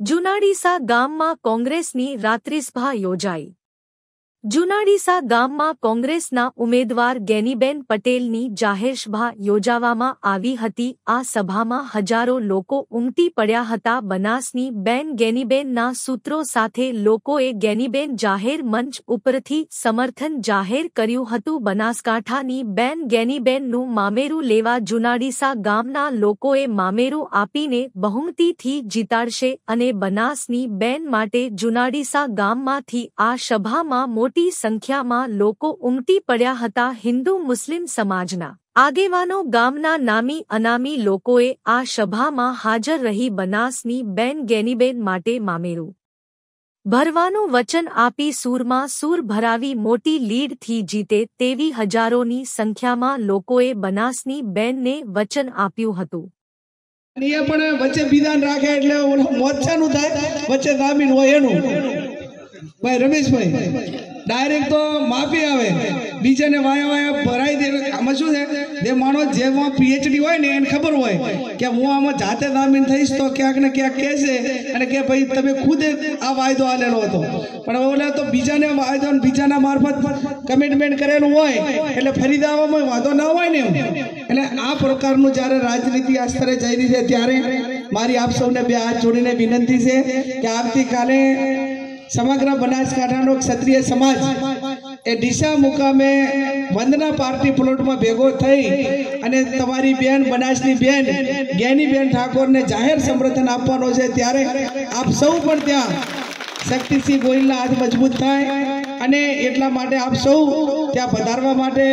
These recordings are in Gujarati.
જુનાડીસા ગામમાં કોંગ્રેસની રાત્રિસભા યોજાઈ. જુનાડીસા ગામમાં કોંગ્રેસના ઉમેદવાર ગેનીબેન પટેલની જાહેરસભા યોજાવામાં આવી હતી. આ સભામાં હજારો લોકો ઉમટી પડ્યા હતા. બનાસની બેન ગેનીબેનના સૂત્રો સાથે લોકોએ ગેનીબેન જાહેર મંચ ઉપરથી સમર્થન જાહેર કર્યું હતું. બનાસકાંઠાની બેન ગેનીબેનનું મામેરું લેવા જુનાડીસા ગામના લોકોએ મામેરું આપીને બહુમતીથી જીતાડશે અને બનાસની બેન માટે જુનાડીસા ગામમાંથી આ સભામાં મોટી સંખ્યામાં લોકો ઉમટી પડ્યા હતા હિન્દુ મુસ્લિમ સમાજના. આગેવાનો ગામના નામી અનામી લોકોએ આ સભામાં હાજર રહી બનાસની બેન ગેનીબેન માટે મામેરું. ભરવાનું વચન આપી સૂરમાં સૂર ભરાવી મોટી લીડથી જીતે તેવી હજારોની સંખ્યામાં લોકોએ બનાસની બેનને વચન આપ્યું હતું. એ પણ વચ્ચે વિધાન રાખે એટલે મોરચાનું થાય, વચ્ચે દામીન હોય એનું. ભાઈ રમેશભાઈ. ડાયરેક્ટ તો માફી આવે. બીજાને વાયા વાયા ભરાઈ દે. આમાં શું છે? જે માણસ જેમાં પીએચડી હોય ને, એને ખબર હોય કે હું આમાં જાતે નામીન થઈશ તો ક્યાંક ને ક્યાંક કહેશે અને કે ભાઈ તમે ખુદે આ વાયદો આલેલો હતો. પણ ઓલા તો બીજાને વાયદો અને બીજાના મારફત કમિટમેન્ટ કરેલું હોય, એટલે ફરી દાવામાં વાંધો ના હોય ને એટલે આ પ્રકારનું જ્યારે રાજનીતિ આ સ્તરે જઈ રહી છે ત્યારે મારી આપ સૌને બે હાથ જોડીને વિનંતી છે કે આવતીકાલે સમગ્ર બનાસકાંઠાનો ક્ષત્રિય સમાજ એ ડીસા મુકામે વંદના પાર્ટી પ્લોટમાં ભેગો થઈ અને તમારી બેન, બનાસની બેન જ્ઞાનીબેન ઠાકોરને જાહેર સમર્થન આપવાનો છે. ત્યારે આપ સૌ પણ ત્યાં શક્તિસિંહ ગોહિલના હાથ મજબૂત થાય અને એટલા માટે આપ સૌ ત્યાં પધારવા માટે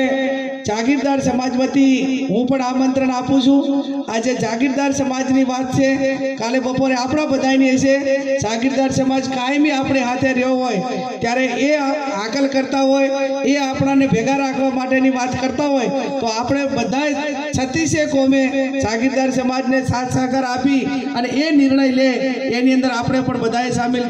જાગીરદાર સમાજ વતી હું પણ આમંત્રણ આપું છું. આજે જાગીરદાર સમાજની વાત છે. કાલે બપોરે આપણા બધાની હશે. જાગીરદાર સમાજ કાયમી આપણે હાથે રહ્યો હોય, ત્યારે એ હાકલ કરતા હોય, એ આપણાને ભેગા રાખવા માટેની વાત કરતા હોય, તો આપણે બધા છત્રીસે કોમે જાગીરદાર સમાજને સાથ સહકાર આપી અને એ નિર્ણય લે, એની અંદર આપણે પણ બધાએ સામેલ